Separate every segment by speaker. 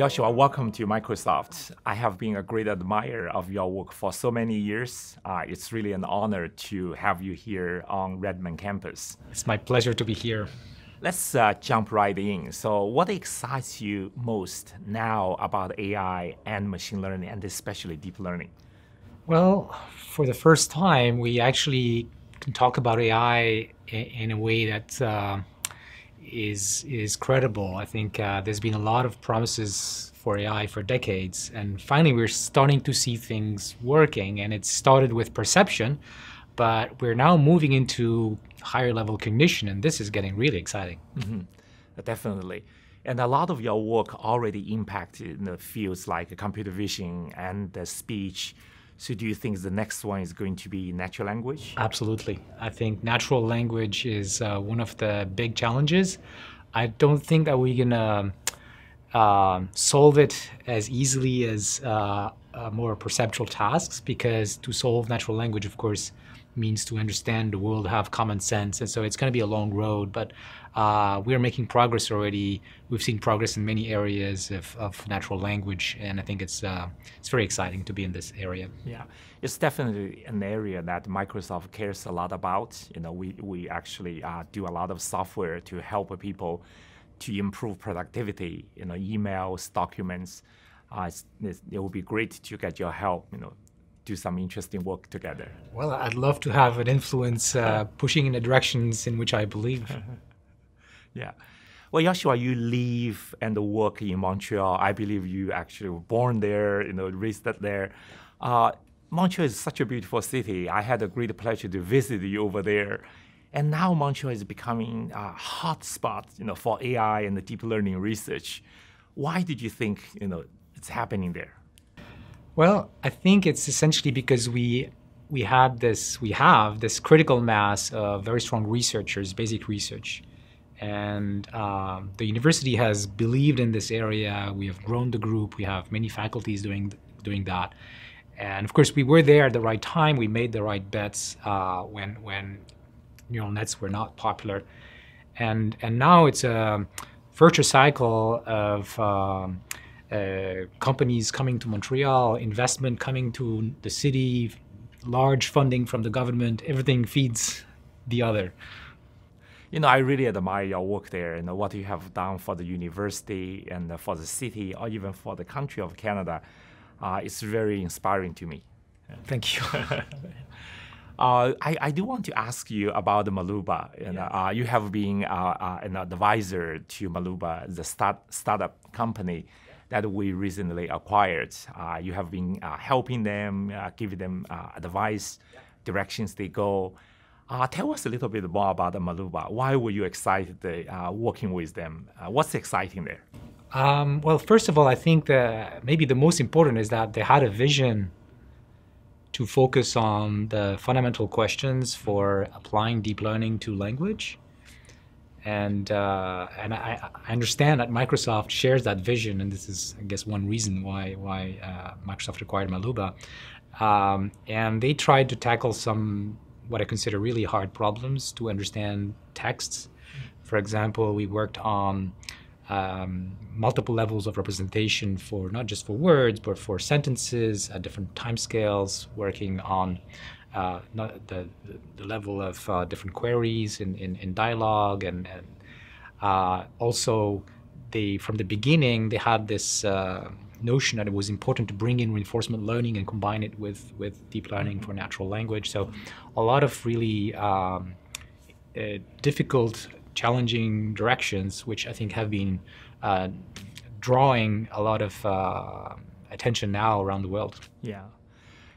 Speaker 1: Yoshua, welcome to Microsoft. I have been a great admirer of your work for so many years. Uh, it's really an honor to have you here on Redmond campus.
Speaker 2: It's my pleasure to be here.
Speaker 1: Let's uh, jump right in. So, what excites you most now about AI and machine learning, and especially deep learning?
Speaker 2: Well, for the first time, we actually can talk about AI in a way that uh, is is credible. I think uh, there's been a lot of promises for AI for decades, and finally we're starting to see things working. And it started with perception, but we're now moving into higher level cognition, and this is getting really exciting.
Speaker 1: Mm-hmm. Definitely. And a lot of your work already impacted the fields like computer vision and the speech so do you think the next one is going to be natural language?
Speaker 2: Absolutely. I think natural language is uh, one of the big challenges. I don't think that we're gonna uh, solve it as easily as uh, uh, more perceptual tasks because to solve natural language, of course, means to understand the world, have common sense, and so it's going to be a long road. But uh, we are making progress already. We've seen progress in many areas of, of natural language, and I think it's uh, it's very exciting to be in this area.
Speaker 1: Yeah, it's definitely an area that Microsoft cares a lot about. You know, we we actually uh, do a lot of software to help people to improve productivity. You know, emails, documents. Uh, it's, it's, it would be great to get your help. You know, do some interesting work together.
Speaker 2: Well, I'd love to have an influence uh, pushing in the directions in which I believe.
Speaker 1: yeah. Well, Yoshua, you live and work in Montreal. I believe you actually were born there, you know, raised up there. Uh, Montreal is such a beautiful city. I had a great pleasure to visit you over there. And now Montreal is becoming a hot spot, you know, for AI and deep learning research. Why did you think, you know, it's happening there?
Speaker 2: Well, I think it's essentially because we we had this we have this critical mass of very strong researchers, basic research, and um, the university has believed in this area. We have grown the group. We have many faculties doing doing that, and of course, we were there at the right time. We made the right bets uh, when when neural nets were not popular, and and now it's a virtuous cycle of um, uh, companies coming to Montreal, investment coming to the city, large funding from the government, everything feeds the other.
Speaker 1: You know, I really admire your work there and what you have done for the university and for the city or even for the country of Canada. Uh, it's very inspiring to me.
Speaker 2: Thank you.
Speaker 1: Uh, I, I, do want to ask you about Maluuba. You, know, uh, you have been uh, uh, an advisor to Maluuba, the start, startup company that we recently acquired. Uh, you have been uh, helping them, uh, giving them advice, directions they go. Tell us a little bit more about Maluuba. Why were you excited working with them? what's exciting there?
Speaker 2: Um, well, first of all, I think that maybe the most important is that they had a vision to focus on the fundamental questions for applying deep learning to language and uh, and I, I, understand that Microsoft shares that vision, and this is, I guess, one reason why why uh, Microsoft acquired Maluuba. Um, and they tried to tackle some what I consider really hard problems to understand texts. For example, we worked on um, multiple levels of representation for not just for words, but for sentences at different timescales, working on uh, the, the level of uh, different queries in, in, in dialogue and, and uh, also they from the beginning they had this uh, notion that it was important to bring in reinforcement learning and combine it with, with deep learning for natural language. So a lot of really um, uh, difficult challenging directions which i think have been uh, drawing a lot of attention now around the world.
Speaker 1: Yeah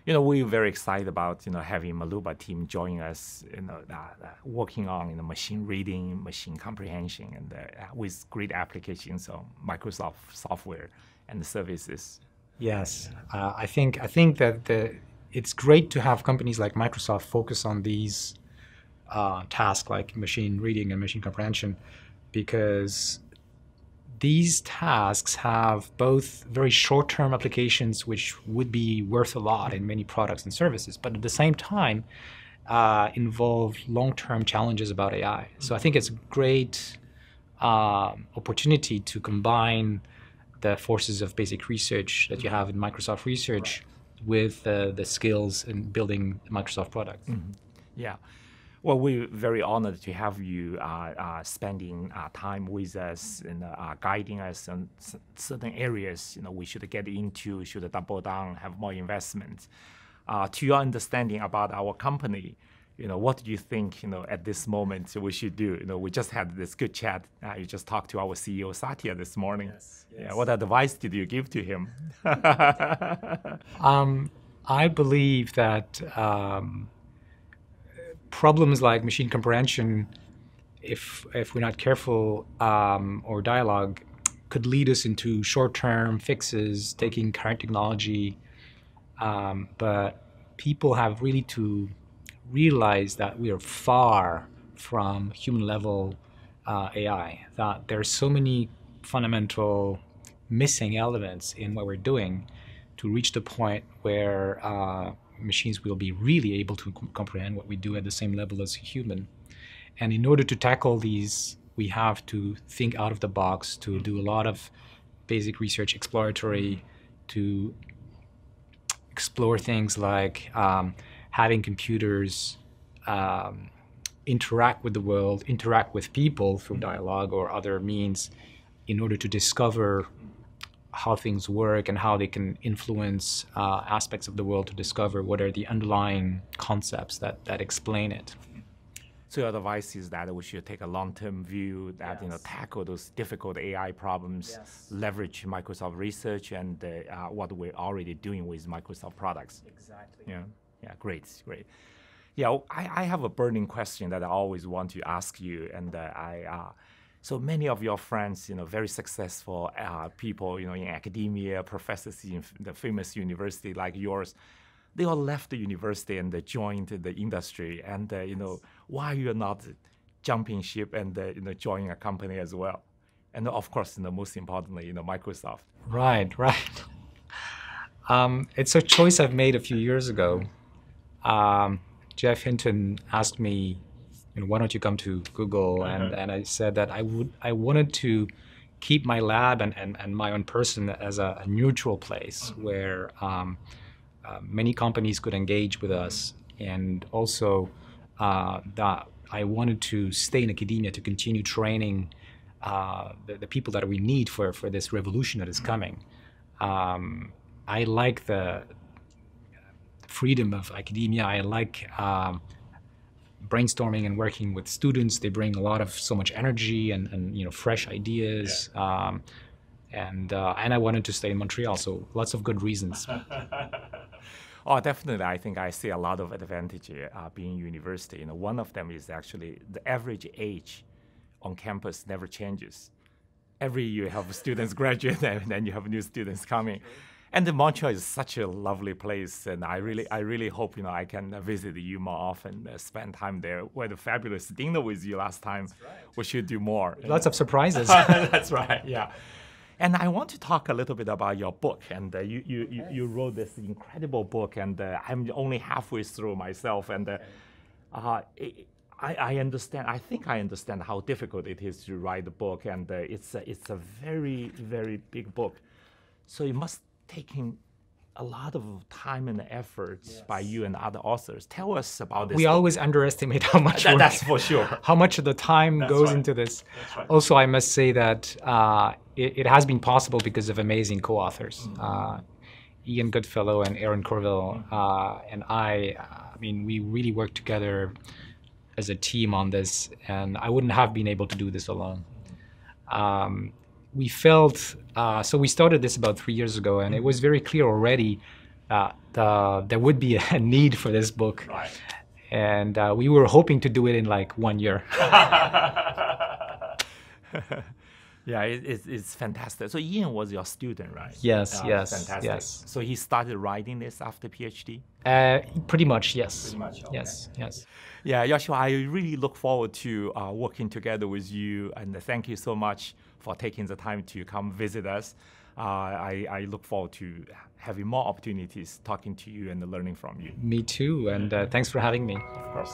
Speaker 1: you know, we're very excited about, you know, having Maluuba team join us, you know, uh, uh, working on, you know, machine reading, machine comprehension, and uh, with great applications of Microsoft software and the services.
Speaker 2: Yes, uh, I think I think that the, it's great to have companies like Microsoft focus on these uh, tasks like machine reading and machine comprehension, because these tasks have both very short term applications, which would be worth a lot in many products and services, but at the same time, uh, involve long term challenges about AI. So I think it's a great uh, opportunity to combine the forces of basic research that you have in Microsoft Research with uh, the skills in building Microsoft products.
Speaker 1: Yeah. Well, we're very honored to have you uh, uh, spending uh, time with us and uh, guiding us on certain areas. You know, we should get into, should double down, have more investment. Uh, to your understanding about our company, you know, what do you think? You know, at this moment we should do. You know, we just had this good chat. Uh, you just talked to our CEO Satya this morning. Yes. Yeah. What advice did you give to him?
Speaker 2: Um, I believe that um, problems like machine comprehension, if if we're not careful, um, or dialogue, could lead us into short-term fixes, taking current technology. Um, but people have really to realize that we are far from human-level uh, AI. That there's so many fundamental missing elements in what we're doing to reach the point where uh, machines will be really able to com- comprehend what we do at the same level as a human. And in order to tackle these, we have to think out of the box, to do a lot of basic research, exploratory, to explore things like um, having computers um, interact with the world, interact with people through dialogue or other means in order to discover how things work and how they can influence uh, aspects of the world to discover what are the underlying concepts that, that explain it.
Speaker 1: So your advice is that we should take a long-term view that you know tackle those difficult AI problems, leverage Microsoft research and uh, uh, what we're already doing with Microsoft products.
Speaker 2: Exactly.
Speaker 1: Yeah, yeah, great, great. Yeah, I, I have a burning question that I always want to ask you, and uh, I. So many of your friends, you know, very successful uh, people, you know, in academia, professors in the famous university like yours, they all left the university and they joined the industry. And uh, you know, why you're not jumping ship and uh, you know joining a company as well? And of course, you know, most importantly, you know, Microsoft.
Speaker 2: Right, right. Um, it's a choice I've made a few years ago. Um, Geoff Hinton asked me, you know, why don't you come to Google? And, and I said that I would I wanted to keep my lab and, and, and my own person as a, a neutral place where um, uh, many companies could engage with us, and also uh, that I wanted to stay in academia to continue training uh, the, the people that we need for, for this revolution that is coming. Um, I like the freedom of academia. I like um, brainstorming and working with students. They bring a lot of so much energy and, and you know fresh ideas. Um, and uh, and I wanted to stay in Montreal, so lots of good reasons.
Speaker 1: Oh, definitely. I think I see a lot of advantage uh, being university. You know, one of them is actually the average age on campus never changes. Every year you have students graduate, and then you have new students coming. And Montreal is such a lovely place, and I really, I really hope you know I can visit you more often, uh, spend time there. We had a fabulous dinner with you last time. We should do more.
Speaker 2: Lots of surprises.
Speaker 1: That's right. Yeah. And I want to talk a little bit about your book. And uh, you, you, you, you wrote this incredible book, and uh, I'm only halfway through myself. And uh, uh, I, I understand. I think I understand how difficult it is to write a book, and uh, it's a, it's a very very big book. So it must taking a lot of time and effort by you and other authors. Tell us about this.
Speaker 2: we
Speaker 1: book.
Speaker 2: always underestimate how much
Speaker 1: That- that's for sure.
Speaker 2: how much of the time goes
Speaker 1: right.
Speaker 2: into this.
Speaker 1: right.
Speaker 2: Also, I must say that uh, it, it has been possible because of amazing co-authors.
Speaker 1: Mm-hmm.
Speaker 2: Uh, Ian Goodfellow and Aaron Courville uh, and I. I mean, we really worked together as a team on this, and I wouldn't have been able to do this alone. Um, we felt uh, so. We started this about three years ago, and it was very clear already that uh, there would be a need for this book
Speaker 1: Right.
Speaker 2: and uh, we were hoping to do it in like one year.
Speaker 1: Yeah, it, it's, it's fantastic. So Ian was your student, right?
Speaker 2: Yes,
Speaker 1: Ah,
Speaker 2: yes,
Speaker 1: fantastic.
Speaker 2: yes.
Speaker 1: So he started writing this after PhD.
Speaker 2: Uh, pretty much, yes.
Speaker 1: Pretty much, okay.
Speaker 2: Yes, yes.
Speaker 1: Yeah, Yoshua, I really look forward to uh, working together with you, and thank you so much for taking the time to come visit us. Uh, I, I look forward to having more opportunities talking to you and learning from you.
Speaker 2: Me too. And uh, thanks for having me.
Speaker 1: Of course.